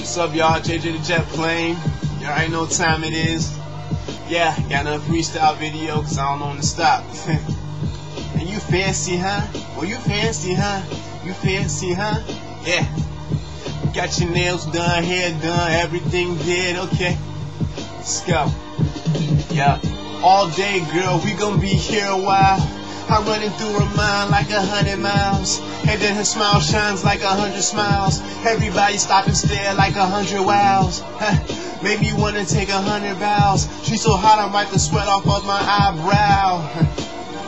What's up, y'all? JJ the Jet Plane. You already know what time it is. Yeah, got another freestyle video because I don't know when to stop. and you fancy, huh? Well, you fancy, huh? You fancy, huh? Yeah. Got your nails done, hair done, everything did. Okay. Let's go. Yeah. All day, girl, we gonna be here a while. I'm running through her mind like a hundred miles. And then her smile shines like a hundred smiles. Everybody stop and stare like a hundred wows. Maybe you wanna take a hundred vows. She's so hot I wipe the sweat off of my eyebrow.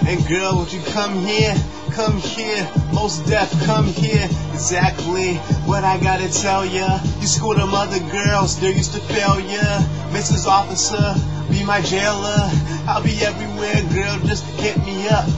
And girl, won't you come here? Come here, most deaf, come here. Exactly what I gotta tell ya. You schooled them other girls, they're used to failure. Mrs. Officer, be my jailer. I'll be everywhere, girl, just hit me up.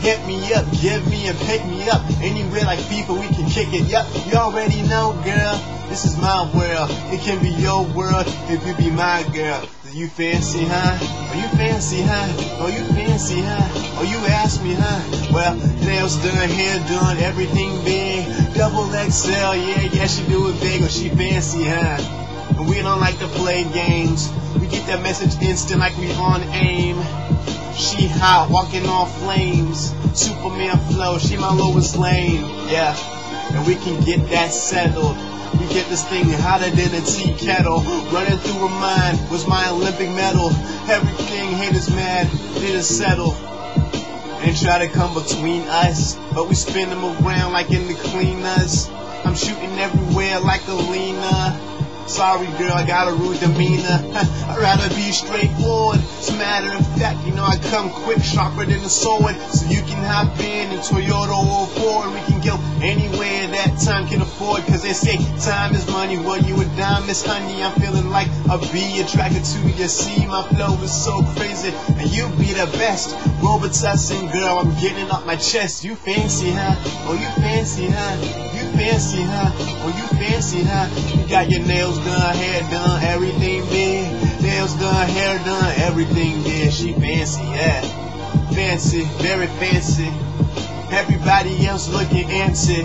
Hit me up, give me and pick me up. Anywhere like FIFA, we can kick it. Yup, you already know, girl. This is my world. It can be your world if you be my girl. Do you fancy, huh? Are you fancy, huh? Are you fancy, huh? Oh, you ask me, huh? Well, nails done, hair done, everything big. Double XL, yeah, yeah, she do it big, but she fancy, huh? And we don't like to play games. We get that message instant like we on AIM. She hot, walking on flames. Superman flow, she my Lois Lane. Yeah, and we can get that settled. We get this thing hotter than a tea kettle. Running through her mind was my Olympic medal. Everything haters mad, didn't settle. And try to come between us, but we spin them around like in the cleaners. I'm shooting everywhere like a Lena. Sorry, girl, I got a rude demeanor. I'd rather be straightforward. As come quick, sharper than a sword. So you can hop in a Toyota or Ford. We can go anywhere that time can afford. Cause they say time is money. Well, you a dime, Miss Honey. I'm feeling like a bee attracted to you. See, my flow is so crazy. And you be the best. Robitussin, girl, I'm getting off my chest. You fancy, huh? Oh, you fancy, huh? You fancy, huh? Oh, you fancy, huh? You got your nails done, hair done, everything big. Nails done, hair done, everything big. She fancy, yeah. Fancy, very fancy. Everybody else looking antsy.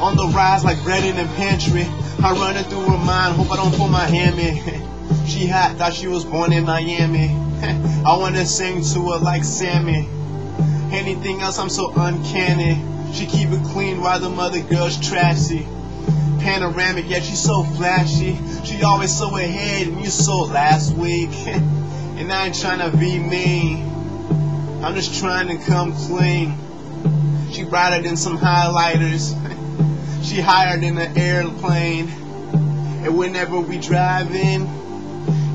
On the rise like bread in the pantry. I running through her mind, hope I don't pull my hammy. she hot, thought she was born in Miami. I wanna sing to her like Sammy. Anything else, I'm so uncanny. She keep it clean while the mother girl's trashy. Panoramic, yet she's so flashy. She always so ahead, and you so last week. and I ain't trying to be mean. I'm just trying to come clean. She brighter than some highlighters. she higher than an airplane. And whenever we drive in,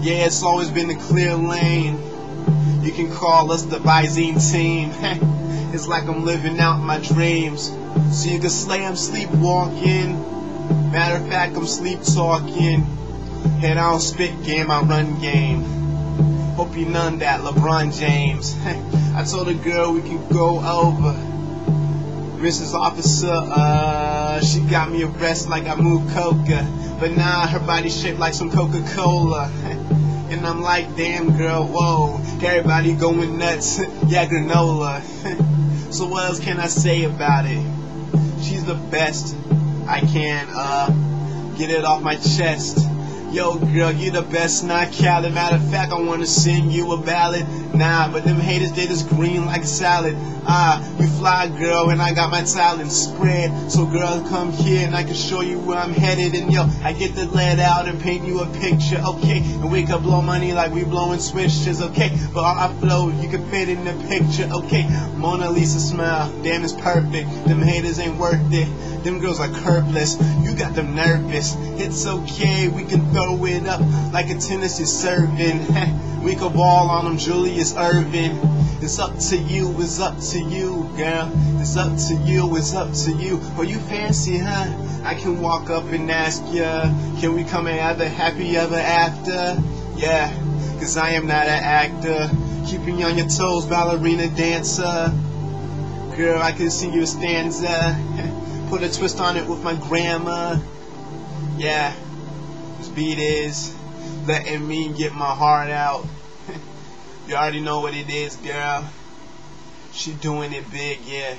yeah, it's always been a clear lane. You can call us the Visine team. it's like I'm living out my dreams. So you can slay I'm sleepwalking. Matter of fact, I'm sleep talking. I don't spit game, I run game. Hope you none that, LeBron James. I told a girl we can go over. Mrs. Officer, uh, she got me arrested like I moved coca. But nah, her body shaped like some Coca-Cola. and I'm like, damn girl, whoa. Everybody going nuts, yeah, granola. so what else can I say about it? She's the best. I can't uh, get it off my chest. Yo, girl, you the best, not Cali. Matter of fact, I wanna sing you a ballad. Nah, but them haters, they just green like a salad. Ah, you fly, girl, and I got my talent spread. So, girl, come here and I can show you where I'm headed. And yo, I get the lead out and paint you a picture, okay? And we could blow money like we blowing switches, okay? But all I flow, you can fit in the picture, okay? Mona Lisa smile, damn, it's perfect. Them haters ain't worth it. Them girls are curveless, you got them nervous. It's okay, we can throw it up like a tennis is serving. we could ball on them, Julius Erving. It's up to you, it's up to you, girl. It's up to you, it's up to you. Oh, you fancy, huh? I can walk up and ask ya, can we come and have a happy ever after? Yeah, cause I am not an actor. Keeping you on your toes, ballerina dancer. Girl, I can sing you a stanza. Put a twist on it with my grandma. Yeah, this beat is letting me get my heart out. you already know what it is, girl. She doing it big, yeah.